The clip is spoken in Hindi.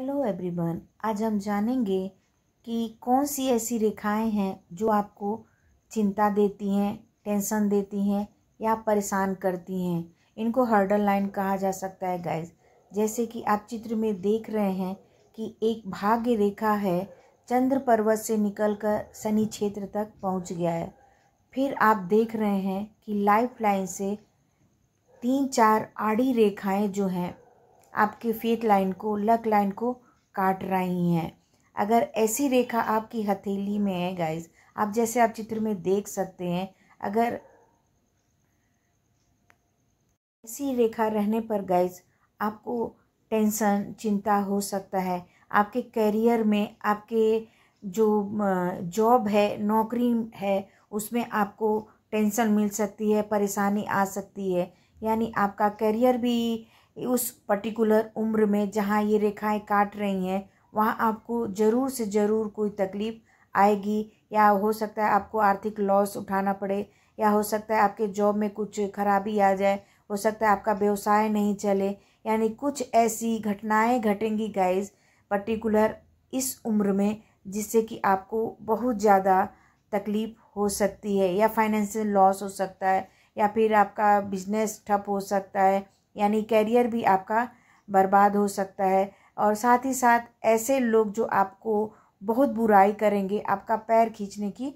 हेलो एवरीवन आज हम जानेंगे कि कौन सी ऐसी रेखाएँ हैं जो आपको चिंता देती हैं, टेंशन देती हैं या परेशान करती हैं। इनको हर्डल लाइन कहा जा सकता है गाइस जैसे कि आप चित्र में देख रहे हैं कि एक भाग्य रेखा है, चंद्र पर्वत से निकलकर शनि क्षेत्र तक पहुँच गया है। फिर आप देख रहे हैं कि लाइफ लाइन से तीन चार आड़ी रेखाएँ जो हैं आपके फेट लाइन को लक लाइन को काट रही हैं। अगर ऐसी रेखा आपकी हथेली में है गाइज़ आप जैसे आप चित्र में देख सकते हैं, अगर ऐसी रेखा रहने पर गाइज़ आपको टेंशन चिंता हो सकता है। आपके करियर में आपके जो जॉब है, नौकरी है, उसमें आपको टेंशन मिल सकती है, परेशानी आ सकती है। यानी आपका करियर भी उस पर्टिकुलर उम्र में जहाँ ये रेखाएँ काट रही हैं, वहाँ आपको ज़रूर से ज़रूर कोई तकलीफ़ आएगी या हो सकता है आपको आर्थिक लॉस उठाना पड़े या हो सकता है आपके जॉब में कुछ खराबी आ जाए, हो सकता है आपका व्यवसाय नहीं चले। यानी कुछ ऐसी घटनाएँ घटेंगी गाइस पर्टिकुलर इस उम्र में जिससे कि आपको बहुत ज़्यादा तकलीफ़ हो सकती है या फाइनेंशियल लॉस हो सकता है या फिर आपका बिज़नेस ठप हो सकता है। यानी कैरियर भी आपका बर्बाद हो सकता है। और साथ ही साथ ऐसे लोग जो आपको बहुत बुराई करेंगे, आपका पैर खींचने की